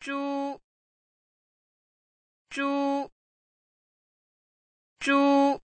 猪猪猪。